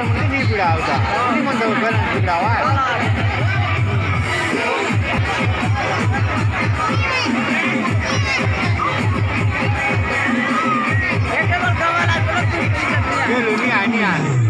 Kalau mungkin ini berapa? Ini mungkin berapa? Dulu ni ani ani.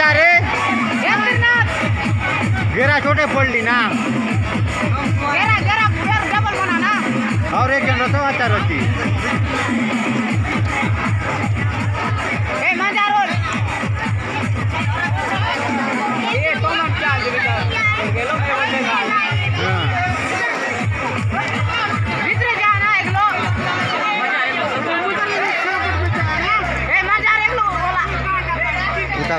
जा रे घेरा छोटे फोड़ ली ना और एक जन रहता अच्छा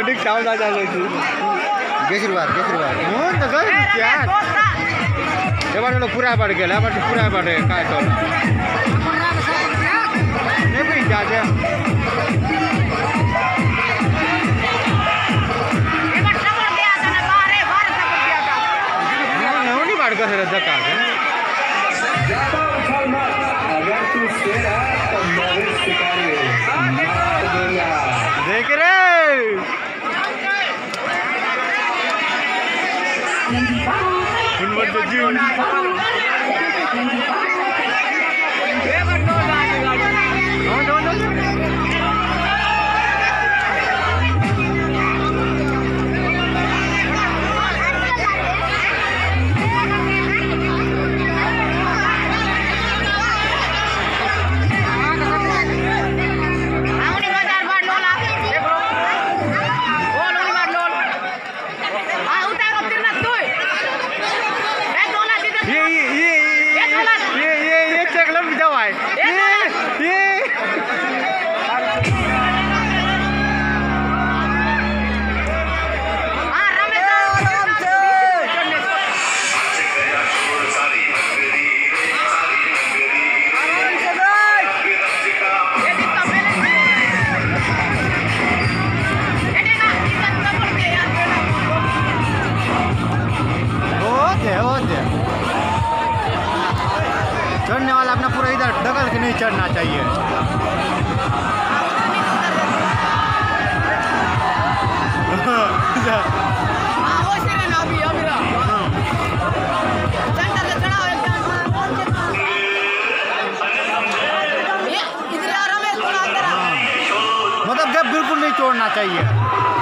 नटिक चावल आ जाए छी गेसर बार गेसर बार मोहन हाँ, तो गए क्या ये बार पूरा बढ़ गेल अब पूरा का तो नहीं भी जा जा है हाँ, देख हिम्मत जी है वो चढ़ने वाला अपना पूरा इधर डगल के नहीं चढ़ना चाहिए हाँ। मतलब जब बिल्कुल नहीं छोड़ना चाहिए